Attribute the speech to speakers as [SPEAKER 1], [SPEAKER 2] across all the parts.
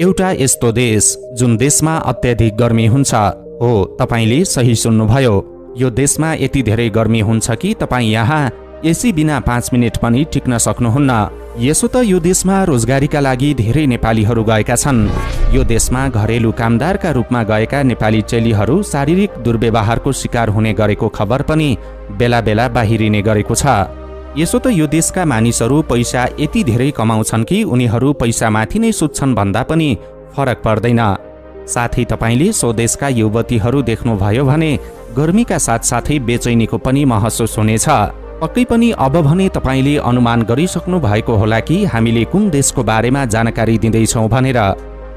[SPEAKER 1] एउटा यस्तो देश जुन देशमा अत्याधिक गर्मी हुन्छ हो तपाईँले सही सुन्नुभयो। यो देशमा यति धेरै गर्मी हुन्छ कि तपाईँ यहाँ एसी बिना पाँच मिनट पनि टिक्न सक्नुहुन्न। यसो त यो देशमा रोजगारीका लागि धेरै नेपालीहरू गएका छन्। यो देशमा घरेलु कामदारका रूपमा गएका नेपाली चेलीहरू शारीरिक दुर्व्यवहारको शिकार हुने गरेको खबर पनि बेला बेला बाहिरिने गरेको छ। यसो त यो देशका मानिसहरू पैसा यति धेरै कमाउँछन् कि उनीहरू पैसामाथि नै सुत्छन् भन्दा पनि फरक पर्दैन। साथै तपाईँले स्वदेशका युवतीहरू देख्नुभयो भने गर्मीका साथसाथै बेचैनीको पनि महसुस हुनेछ। पक्कै पनि अब भने तपाईँले अनुमान गरिसक्नु भएको होला कि हामीले कुन देशको बारेमा जानकारी दिँदैछौँ भनेर।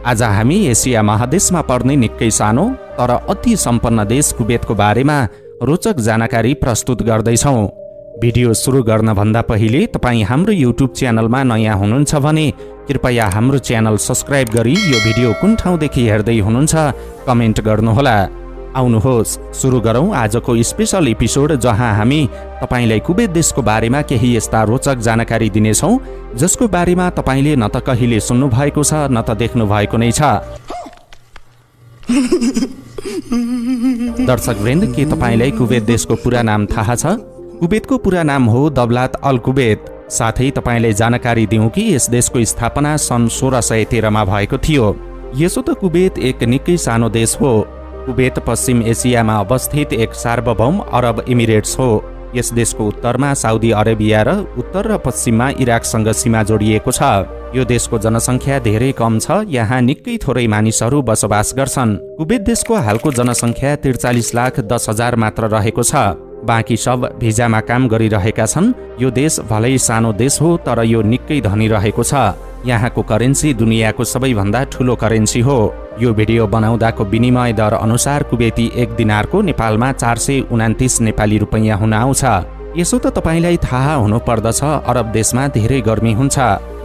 [SPEAKER 1] आज हामी एसिया महादेशमा पर्ने निकै सानो तर अति सम्पन्न देश कुवेतको बारेमा रोचक जानकारी प्रस्तुत गर्दैछौँ। भिडियो सुरु गर्नभन्दा पहिले तपाईँ हाम्रो युट्युब च्यानलमा नयाँ हुनुहुन्छ भने कृपया हाम्रो च्यानल सब्सक्राइब गरी यो भिडियो कुन ठाउँदेखि हेर्दै हुनुहुन्छ कमेन्ट गर्नुहोला। आउनुहोस् सुरु गरौँ आजको स्पेसल एपिसोड जहाँ हामी तपाईँलाई कुवेत देशको बारेमा केही यस्ता रोचक जानकारी दिनेछौँ जसको बारेमा तपाईँले न त कहिले सुन्नु भएको छ न त देख्नु भएको नै छ। दर्शक वृन्द के तपाईँलाई कुवेत देशको पुरा नाम थाहा छ? कुवेतको पुरा नाम हो दबलात अल कुवेत साथै तपाईँलाई जानकारी दिउँ कि यस देशको स्थापना सन् सोह्र सय तेह्रमा भएको थियो। यसो त कुवेत एक निकै सानो देश हो। कुवेत पश्चिम एसियामा अवस्थित एक सार्वभौम अरब इमिरेट्स हो। यस देशको उत्तरमा साउदी अरेबिया र उत्तर र पश्चिममा इराकसँग सीमा जोडिएको छ। यो देशको जनसङ्ख्या धेरै कम छ यहाँ निकै थोरै मानिसहरू बसोबास गर्छन्। कुवेत देशको हालको जनसङ्ख्या त्रिचालिस लाख दस हजार मात्र रहेको छ। बाँकी सब भिजामा काम गरिरहेका छन्। यो देश भलै सानो देश हो तर यो निकै धनी रहेको छ। यहाँको करेन्सी दुनियाँको सबैभन्दा ठुलो करेन्सी हो। यो भिडियो बनाउँदाको विनिमय दर अनुसार कुवेती एक दिनारको नेपालमा चार सय उनातिस नेपाली रुपैयाँ हुन आउँछ। यसो त तपाईँलाई थाहा हुनुपर्दछ अरब देशमा धेरै गर्मी हुन्छ।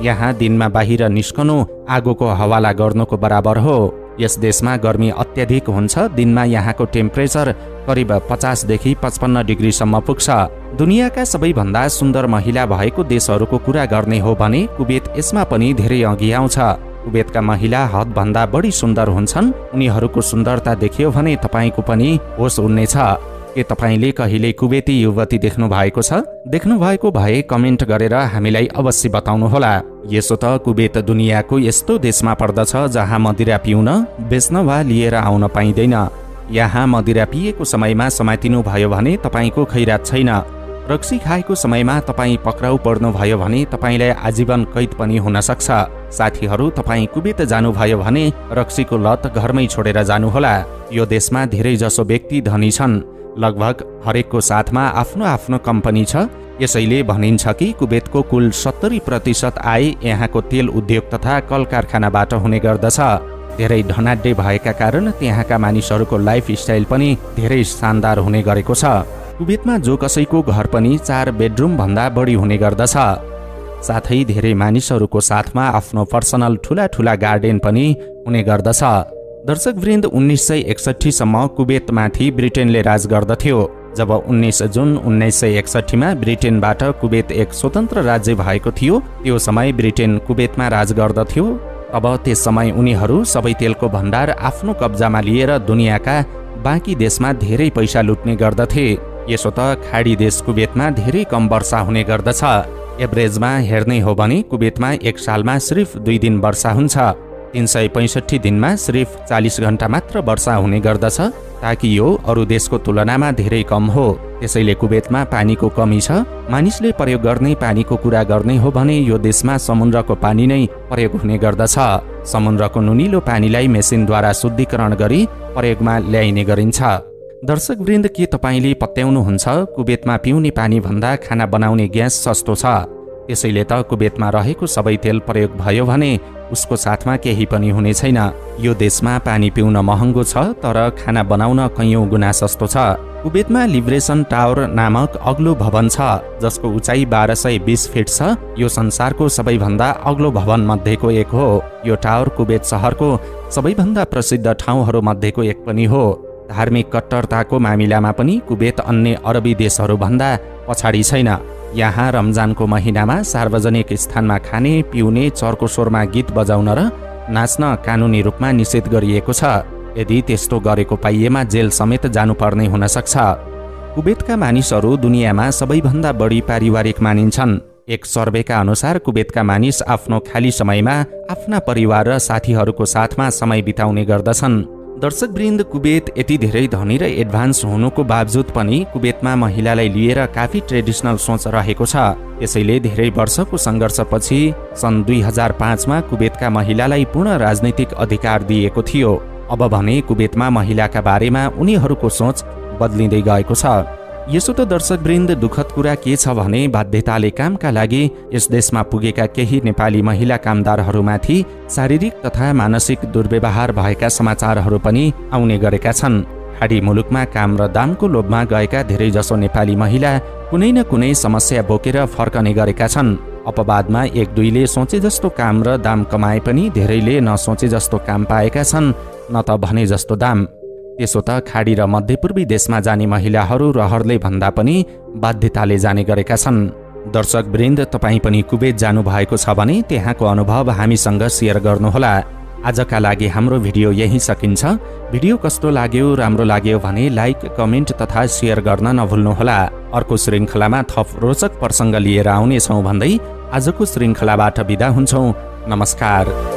[SPEAKER 1] यहाँ दिनमा बाहिर निस्कनु आगोको हवाला गर्नुको बराबर हो। यस देशमा गर्मी अत्याधिक हुन्छ। दिनमा यहाँको टेम्परेचर करिब पचासदेखि पचपन्न डिग्रीसम्म पुग्छ। दुनियाँका सबैभन्दा सुन्दर महिला भएको देशहरूको कुरा गर्ने हो भने कुवेत यसमा पनि धेरै अघि आउँछ। कुवेतका महिला हदभन्दा बढी सुन्दर हुन्छन्। उनीहरूको सुन्दरता देखियो भने तपाईँको पनि होस उड्नेछ। के तपाईँले कहिले कुवेती युवती देख्नु भएको छ? देख्नु भएको भए कमेन्ट गरेर हामीलाई अवश्य बताउनुहोला। यसो त कुवेत दुनियाँको यस्तो देशमा पर्दछ जहाँ मदिरा पिउन बेच्न वा लिएर आउन पाइँदैन। यहाँ मदिरा पिएको समयमा समातिनु भयो भने तपाईँको खैरात छैन। रक्सी खाएको समयमा तपाईँ पक्राउ पर्नुभयो भने तपाईँलाई आजीवन कैद पनि हुन सक्छ। साथीहरू तपाईँ कुवेत जानुभयो भने रक्सीको लत घरमै छोडेर जानुहोला। यो देशमा धेरै जसो व्यक्ति धनी छन्। लगभग हरेकको साथमा आफ्नो आफ्नो कम्पनी छ। यसैले भनिन्छ कि कुवेतको कुल सत्तरी प्रतिशत आय यहाँको तेल उद्योग तथा कल कारखानाबाट हुने गर्दछ। धेरै धनाढ्य भएका कारण त्यहाँका मानिसहरूको लाइफ स्टाइल पनि धेरै शानदार हुने गरेको छ। कुवेतमा जो कसैको घर पनि चार बेडरुम भन्दा बढी हुने गर्दछ। साथै धेरै मानिसहरूको साथमा आफ्नो पर्सनल ठुला ठुला गार्डन पनि हुने गर्दछ। दर्शक वृन्द उन्नाइस सय एकसट्ठीसम्म कुवेतमाथि ब्रिटेनले राज गर्दथ्यो। जब उन्नाइस जुन उन्नाइस सय एकसट्ठीमा ब्रिटेनबाट कुवेत एक स्वतन्त्र राज्य भएको थियो त्यो समय ब्रिटेन कुवेतमा राज गर्दथ्यो। अब त्यस समय उनीहरू सबै तेलको भण्डार आफ्नो कब्जामा लिएर दुनियाँका बाँकी देशमा धेरै पैसा लुट्ने गर्दथे। यसो त खाडी देश कुवेतमा धेरै कम वर्षा हुने गर्दछ। एभरेजमा हेर्ने हो भने कुवेतमा एक सालमा सिर्फ दुई दिन वर्षा हुन्छ। तिन सय पैँसठी दिनमा सिर्फ चालिस घन्टा मात्र वर्षा हुने गर्दछ ताकि यो अरू देशको तुलनामा धेरै कम हो। त्यसैले कुवेतमा पानीको कमी छ। मानिसले प्रयोग गर्ने पानीको कुरा गर्ने हो भने यो देशमा समुद्रको पानी नै प्रयोग हुने गर्दछ। समुद्रको नुनिलो पानीलाई मेसिनद्वारा शुद्धिकरण गरी प्रयोगमा ल्याइने गरिन्छ। दर्शक वृन्द के तपाईँले पत्याउनुहुन्छ कुवेतमा पिउने पानी भन्दा खाना बनाउने ग्यास सस्तो छ? त्यसैले त कुवेतमा रहेको सबै तेल प्रयोग भयो भने उसको साथमा केही पनि हुने छैन। यो देशमा पानी पिउन महँगो छ तर खाना बनाउन कैयौँ गुणा सस्तो छ। कुवेतमा लिब्रेसन टावर नामक अग्लो भवन छ जसको उचाइ बाह्र सय बिस फिट छ। यो संसारको सबैभन्दा अग्लो भवन मध्येको एक हो। यो टावर कुवेत सहरको सबैभन्दा प्रसिद्ध ठाउँहरू मध्येको एक पनि हो। धार्मिक कट्टरताको मामिलामा पनि कुवेत अन्य अरबी देशहरूभन्दा पछाडि छैन। यहाँ रमजानको महिनामा सार्वजनिक स्थानमा खाने पिउने चर्को स्वरमा गीत बजाउन र नाच्न कानुनी रूपमा निषेध गरिएको छ। यदि त्यस्तो गरेको पाइएमा जेल समेत जानुपर्ने हुन सक्छ। कुवेतका मानिसहरू दुनियाँमा सबैभन्दा बढी पारिवारिक मानिन्छन्। एक सर्वेका अनुसार कुवेतका मानिस आफ्नो खाली समयमा आफ्ना परिवार र साथीहरूको साथमा समय बिताउने गर्दछन्। दर्शकवृन्द कुवेत यति धेरै धनी र एडभान्स हुनुको बावजुद पनि कुवेतमा महिलालाई लिएर काफी ट्रेडिसनल सोच रहेको छ। त्यसैले धेरै वर्षको सङ्घर्षपछि सन् दुई हजार पाँचमा कुवेतका महिलालाई पूर्ण राजनैतिक अधिकार दिएको थियो। अब भने कुवेतमा महिलाका बारेमा उनीहरूको सोच बदलिँदै गएको छ। यसो त दर्शकवृन्द दुःखद कुरा के छ भने बाध्यताले कामका लागि यस देशमा पुगेका केही नेपाली महिला कामदारहरूमाथि शारीरिक तथा मानसिक दुर्व्यवहार भएका समाचारहरू पनि आउने गरेका छन्। खाडी मुलुकमा काम र दामको लोभमा गएका धेरैजसो नेपाली महिला कुनै न कुनै समस्या बोकेर फर्कने गरेका छन्। अपवादमा एक दुईले सोचे जस्तो काम र दाम कमाए पनि धेरैले नसोचे जस्तो काम पाएका छन् न त भने जस्तो दाम। त्यसो त खाडी र मध्यपूर्वी देशमा जाने महिलाहरू रहरले भन्दा पनि बाध्यताले जाने गरेका छन्। दर्शक वृन्द तपाईँ पनि कुवेत जानुभएको छ भने त्यहाँको अनुभव हामीसँग सेयर गर्नुहोला। आजका लागि हाम्रो भिडियो यही सकिन्छ। भिडियो कस्तो लाग्यो राम्रो लाग्यो भने लाइक कमेन्ट तथा सेयर गर्न नभुल्नुहोला। अर्को श्रृङ्खलामा थप रोचक प्रसङ्ग लिएर आउनेछौँ भन्दै आजको श्रृङ्खलाबाट बिदा हुन्छौँ। नमस्कार।